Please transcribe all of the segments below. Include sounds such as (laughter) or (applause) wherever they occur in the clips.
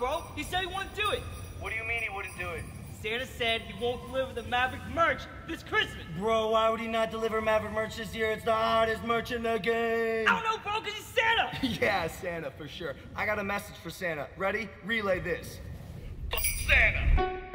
bro. He said he wouldn't do it. What do you mean he wouldn't do it? Santa said he won't deliver the Maverick merch this Christmas. Bro, why would he not deliver Maverick merch this year? It's the hottest merch in the game. I don't know, bro, because he's Santa. (laughs) yeah, Santa, for sure. I got a message for Santa. Ready? Relay this. Santa!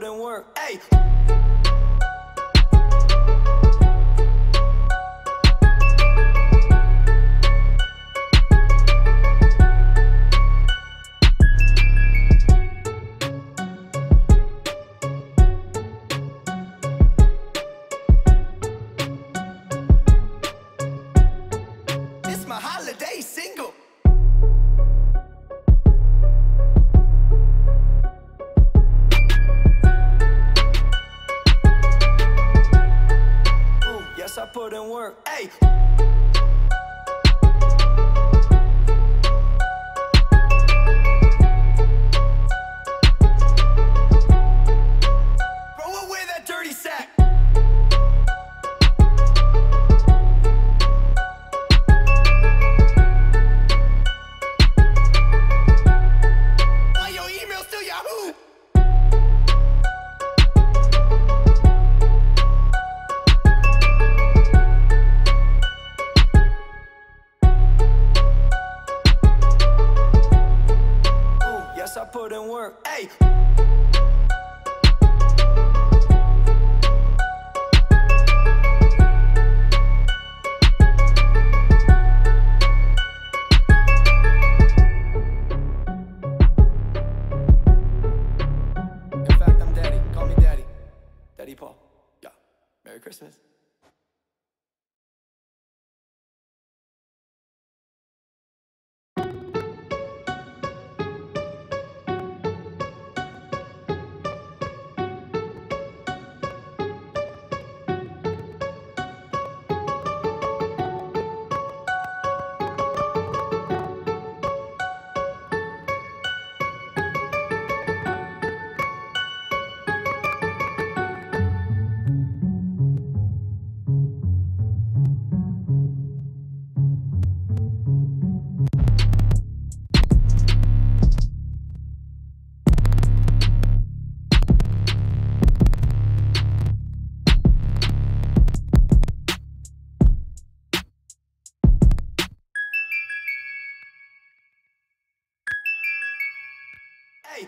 Put in work. Hey. My holiday single. Hey. Work. Hey. Fact, I'm daddy. Call me daddy. Daddy Paul. Merry Christmas. Hey.